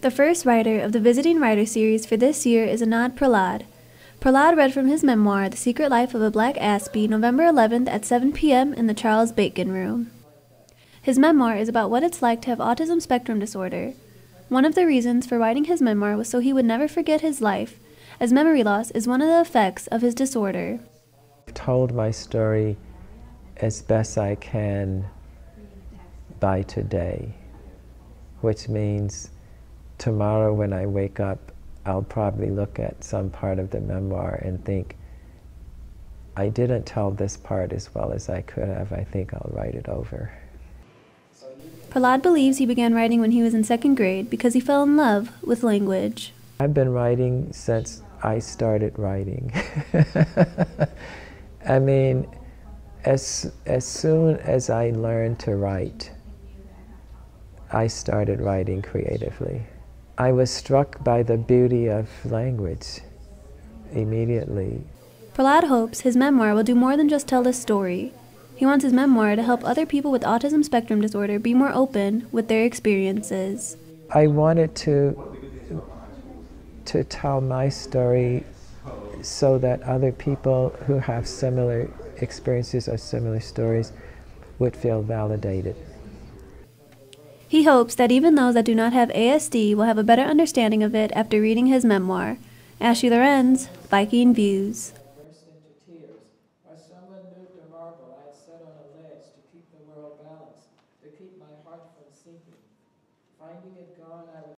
The first writer of the Visiting Writer series for this year is Anand Prahlad. Prahlad read from his memoir, The Secret Life of a Black Aspie, November 11th at 7 p.m. in the Charles Bacon Room. His memoir is about what it's like to have autism spectrum disorder. One of the reasons for writing his memoir was so he would never forget his life, as memory loss is one of the effects of his disorder. I've told my story as best I can by today, which means tomorrow when I wake up, I'll probably look at some part of the memoir and think, I didn't tell this part as well as I could have. I think I'll write it over. Prahlad believes he began writing when he was in second grade because he fell in love with language. I've been writing since I started writing. I mean, as, as soon as I learned to write, I started writing creatively. I was struck by the beauty of language immediately. Prahlad hopes his memoir will do more than just tell his story. He wants his memoir to help other people with autism spectrum disorder be more open with their experiences. I wanted to to tell my story so that other people who have similar experiences or similar stories would feel validated. He hopes that even those that do not have ASD will have a better understanding of it after reading his memoir, Ashley Llorens, Viking Views.